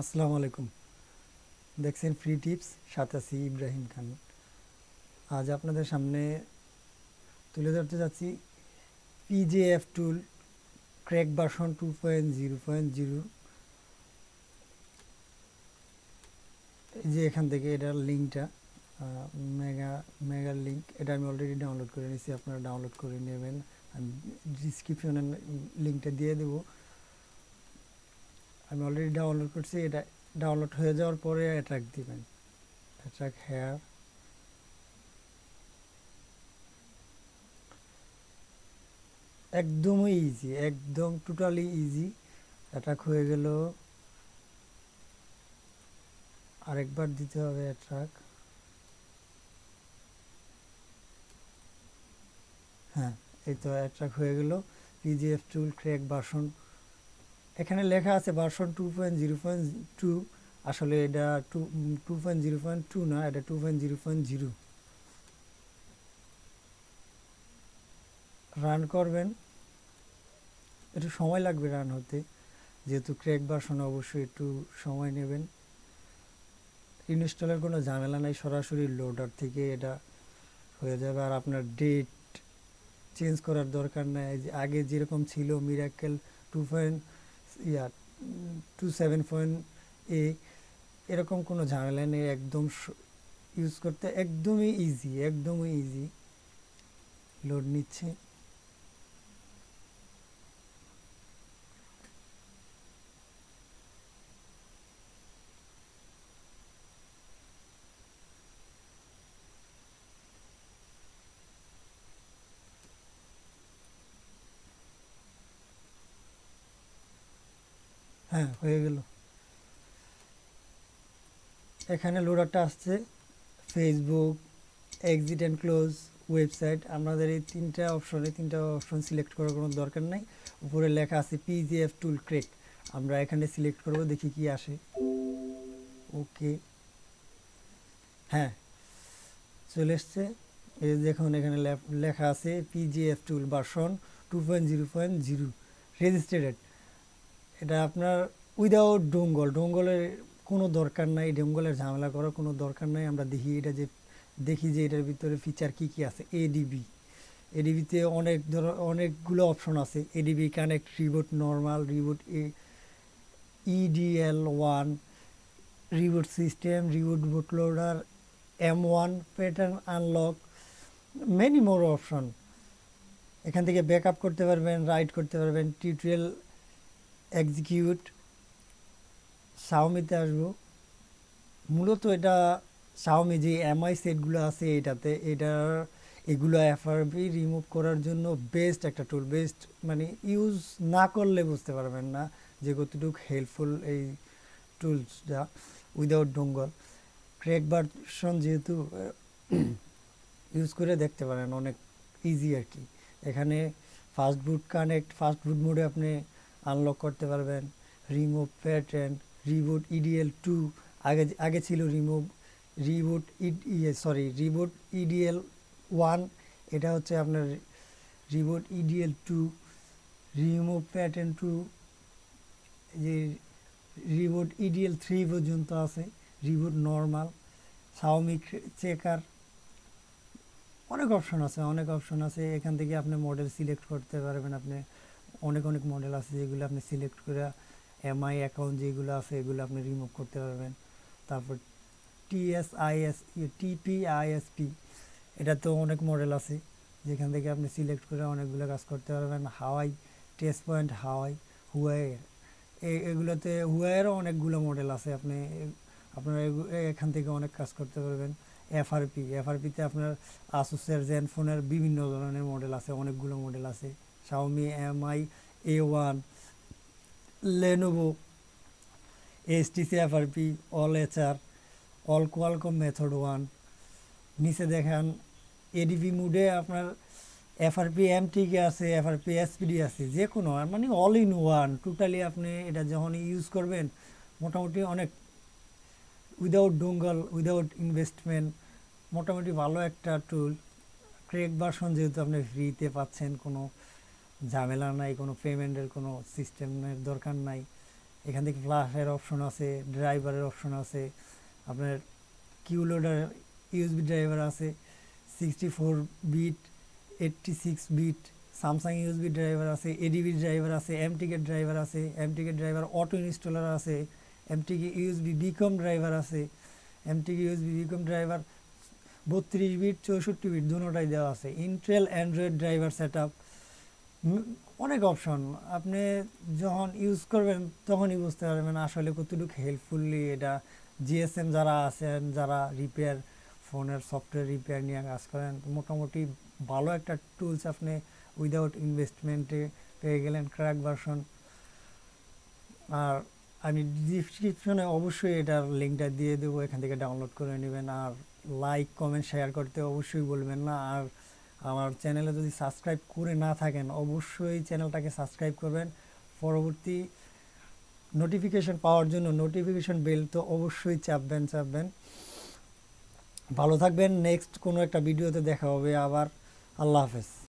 আসসালামু আলাইকুম। দেখছেন ফ্রি টিপস আছি ইব্রাহিম খান। আজ আপনাদের সামনে তুলে ধরতে যাচ্ছি PJF tool crack version two point zero point zero এই যে এখান থেকে এটার লিঙ্কটা মেগা মেগার লিঙ্ক এটা আমি অলরেডি ডাউনলোড করে নিয়েছি, আপনারা ডাউনলোড করে নেবেন। আমি ডিসক্রিপশনে লিঙ্কটা দিয়ে দেবো। আমি অলরেডি ডাউনলোড করছি, এটা ডাউনলোড হয়ে যাওয়ার পরে অ্যাট্রাক দিবেন। অ্যাট্রাক হেয়ার একদমই ইজি একদম টোটালি ইজি অ্যাট্রাক হয়ে গেল। আরেকবার দিতে হবে অ্যাট্রাক হ্যাঁ এই তো অ্যাট্রাক হয়ে গেল। পিজিএফ টুল ক্র্যাক ভার্সন এখানে লেখা আছে version two point zero point two আসলে এটা two two point zero point two না, এটা two point zero point zero run করবেন। একটু সময় লাগবে রান হতে, যেহেতু ক্র্যাক ভার্সন অবশ্যই একটু সময় নেবেন। ইনস্টলের কোনো ঝামেলা নাই, সরাসরি লোডার থেকে এটা হয়ে যাবে। আর আপনার ডেট চেঞ্জ করার দরকার নাই। আগে যেরকম ছিল miracle two point yeah two seven point এ এরকম কোনো ঝামেলা নেই, একদম ইউজ করতে একদমই ইজি একদমই ইজি লোড নিচ্ছে। হ্যাঁ হয়ে গেল। এখানে লোডারটা আসছে। Facebook exit and close website আপনাদের এই তিনটা অপশনে তিনটা অপশন সিলেক্ট করার কোনো দরকার নাই। উপরে লেখা আছে পিজিএফ টুল ক্রেক আমরা এখানে সিলেক্ট করব, দেখি কি আসে। ওকে হ্যাঁ। চলে এসছে। এই দেখুন, এখানে লেখা আছে PGF tool version two point zero point zero registered এটা আপনার উইদাউট ডোঙ্গল ডোঙ্গলের কোনো দরকার নাই ডোঙ্গলের ঝামেলা করার কোনো দরকার নাই। আমরা দেখি এটা যে, দেখি যে এটার ভিতরে ফিচার কি কি আছে। এডিবি এডিবিতে অনেক ধর, অনেকগুলো অপশন আছে। ADB connect reboot normal reboot EDL one reboot system reboot boot loader M one pattern unlock many more option এখান থেকে ব্যাক করতে পারবেন রাইড করতে পারবেন টিউটোরিয়াল এক্সিকিউট শাওমিতে আসব। মূলত এটা শাওমি যে এমআই সেটগুলো আছে এটাতে, এটার, এগুলো এফআরবি রিমুভ করার জন্য বেস্ট একটা টুল বেস্ট মানে ইউজ না করলে বুঝতে পারবেন না যে কতটুকু হেল্পফুল এই টুলসটা উইদাউট ডোঙ্গল ক্র্যাক ভার্সন যেহেতু ইউজ করে দেখতে পারেন, অনেক ইজি আর কি। এখানে fast boot connect fast boot মোডে আপনি আনলক করতে পারবেন। Remove pattern reboot EDL two আগে আগে ছিল রিমুভ রিবুট ইয়ে সরি রিবুট ইডিএল ওয়ান এটা হচ্ছে আপনার reboot EDL two remove pattern two যে রিবুট ইডিএল থ্রি পর্যন্ত আছে রিবুট নর্মাল সাউমিক চেকার অনেক অপশন আছে, অনেক অপশন আছে, এখান থেকে আপনি মডেল সিলেক্ট করতে পারবেন আপনি। অনেক অনেক মডেল আছে যেগুলো আপনি সিলেক্ট করে এমআই অ্যাকাউন্ট যেগুলো আছে এগুলো আপনি রিমুভ করতে পারবেন। তারপর টিএসআইএস টিপিআইএসপি এটা তো অনেক মডেল আছে। যেখান থেকে আপনি সিলেক্ট করে অনেকগুলো কাজ করতে পারবেন। Huawei test point Huawei Huawei এগুলোতে হুয়াইয়েরও অনেকগুলো মডেল আছে। আপনি, আপনার এখান থেকে অনেক কাজ করতে পারবেন। এফআরপি এফআরপিতে আপনার আসুসের জেন ফোনের বিভিন্ন ধরনের মডেল আছে, অনেকগুলো মডেল আছে। Xiaomi Mi A one Lenovo HTC FRP all HR all Qualcomm method one নিচে দেখেন এডিপি মুডে আপনার এফআরপি এমটিকে আছে এফআরপি এসপিডি আছে যে কোনো মানে অল ইন ওয়ান টোটালি আপনি এটা যখন ইউজ করবেন, মোটামুটি অনেক উইদাউট ডোঙ্গল উইদাউট ইনভেস্টমেন্ট মোটামুটি ভালো একটা টুল ক্রেক ভার্সন যেহেতু আপনি ফ্রিতে পাচ্ছেন কোনো ঝামেলা নাই, কোনো পেমেন্টের কোনো সিস্টেমের দরকার নাই। এখান থেকে ফ্লাশের অপশন আছে ড্রাইভারের অপশন আছে, আপনার কিউ লোডার ইউএসবি ড্রাইভার আছে sixty four bit eighty six bit Samsung USB driver আছে এডিবি ড্রাইভার আছে এমটিকে ড্রাইভার আছে এমটিকে ড্রাইভার অটো ইনস্টলার আছে এমটিকে ইউএসবি বিকম ড্রাইভার আছে এমটিকে ইউএসবি বিকম ড্রাইভার বত্রিশ বিট চৌষট্টি বিট দুটোটাই দেওয়া আছে। Intel Android driver set up অনেক অপশন আপনি যখন ইউজ করবেন, তখনই বুঝতে পারবেন আসলে কতটুকু হেল্পফুলি এটা জিএসএম যারা আছেন, যারা রিপেয়ার ফোনের সফটওয়্যার রিপেয়ার নিয়ে কাজ করেন, মোটামুটি ভালো একটা টুলস আপনি উইদাউট ইনভেস্টমেন্টে পেয়ে গেলেন ক্র্যাক ভার্সন আর আমি ডিসক্রিপশনে অবশ্যই এটার লিঙ্কটা দিয়ে দেবো, এখান থেকে ডাউনলোড করে নেবেন। আর লাইক কমেন্ট শেয়ার করতে অবশ্যই বলবেন না। আর আমার চ্যানেলে যদি সাবস্ক্রাইব করে না থাকেন, অবশ্যই চ্যানেলটাকে সাবস্ক্রাইব করবেন। পরবর্তী নোটিফিকেশন পাওয়ার জন্য নোটিফিকেশান বেল তো অবশ্যই চাপবেন চাপবেন। ভালো থাকবেন। নেক্সট কোনো একটা ভিডিওতে দেখা হবে। আবার আল্লাহ হাফেজ।